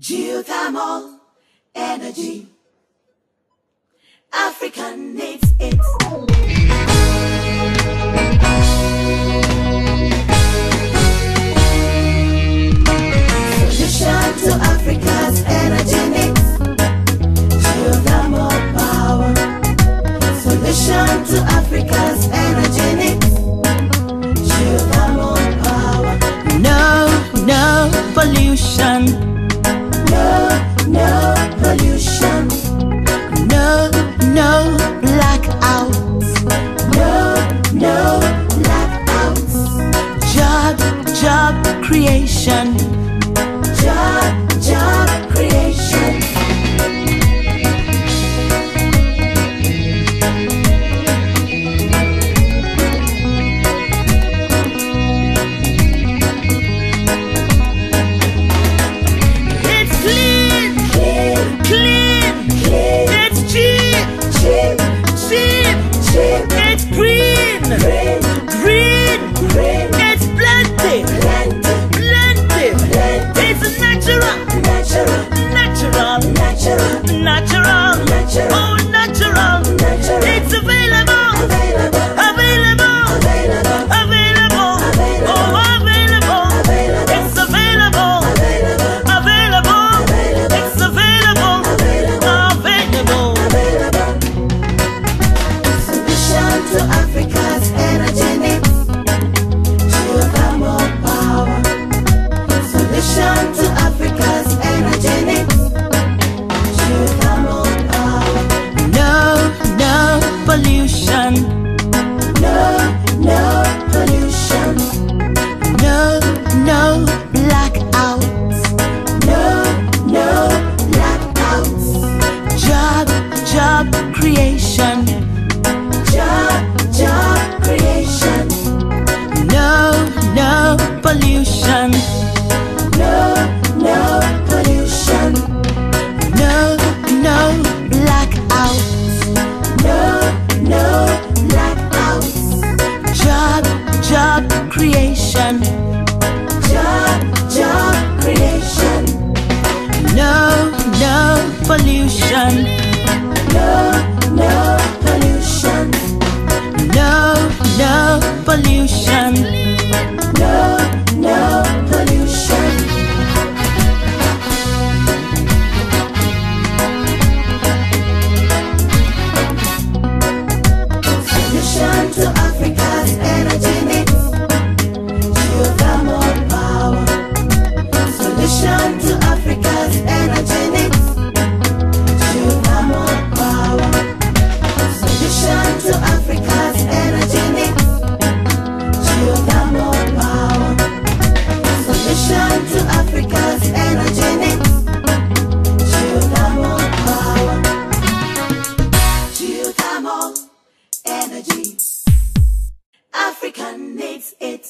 Geothermal energy. Africa needs it. Solution to Africa's energy needs. Geothermal power. Solution to Africa's energy needs. Creation. Job, job creation. It's clean, Clean, clean. clean, It's cheap, cheap, cheap. cheap, It's green, green, green. green, It's plenty. Natural. Pollution. No, no pollution. No, no blackouts. No, no blackouts. Job, job creation. Creation. Job, job creation. No, no pollution. No, no pollution. No, no pollution. Africa needs it.